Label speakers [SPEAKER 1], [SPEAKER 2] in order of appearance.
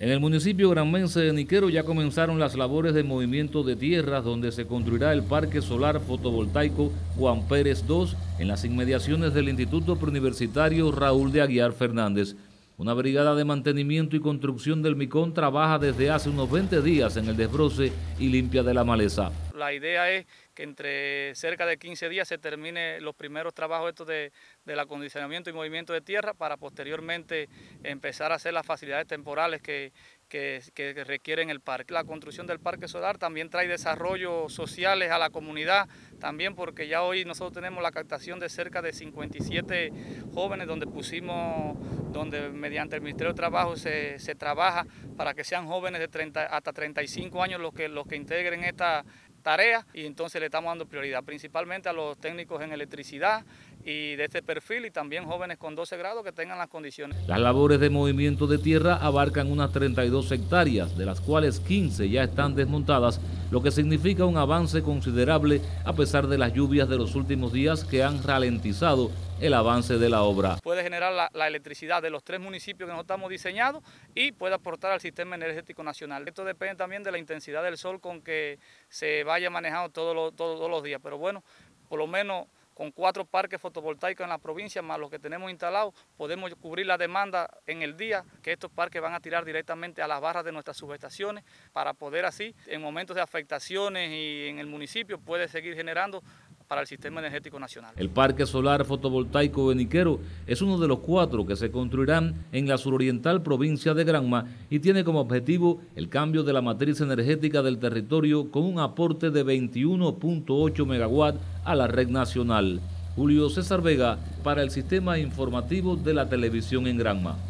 [SPEAKER 1] En el municipio granmense de Niquero ya comenzaron las labores de movimiento de tierras donde se construirá el parque solar fotovoltaico Juan Pérez II en las inmediaciones del Instituto Preuniversitario Raúl de Aguiar Fernández. Una brigada de mantenimiento y construcción del Micón trabaja desde hace unos 20 días en el desbroce y limpia de la maleza.
[SPEAKER 2] La idea es que entre cerca de 15 días se termine los primeros trabajos estos de, del acondicionamiento y movimiento de tierra para posteriormente empezar a hacer las facilidades temporales que, que, requieren el parque. La construcción del parque solar también trae desarrollos sociales a la comunidad, también porque ya hoy nosotros tenemos la captación de cerca de 57 jóvenes donde pusimos, donde mediante el Ministerio de Trabajo se, se trabaja para que sean jóvenes de 30, hasta 35 años los que, los que integren esta, tarea y entonces le estamos dando prioridad principalmente a los técnicos en electricidad y de este perfil y también jóvenes con 12 grados que tengan las condiciones.
[SPEAKER 1] Las labores de movimiento de tierra abarcan unas 32 hectáreas, de las cuales 15 ya están desmontadas, lo que significa un avance considerable a pesar de las lluvias de los últimos días que han ralentizado el avance de la obra.
[SPEAKER 2] Puede generar la, electricidad de los tres municipios que nosotros estamos diseñados y puede aportar al sistema energético nacional. Esto depende también de la intensidad del sol con que se vaya manejando todos todos los días, pero bueno, por lo menos con cuatro parques fotovoltaicos en la provincia, más los que tenemos instalados, podemos cubrir la demanda en el día, que estos parques van a tirar directamente a las barras de nuestras subestaciones, para poder así, en momentos de afectaciones y en el municipio, puede seguir generando para el sistema energético nacional.
[SPEAKER 1] El Parque Solar Fotovoltaico Beniquero es uno de los cuatro que se construirán en la suroriental provincia de Granma y tiene como objetivo el cambio de la matriz energética del territorio con un aporte de 21.8 megawatts a la red nacional. Julio César Vega para el Sistema Informativo de la Televisión en Granma.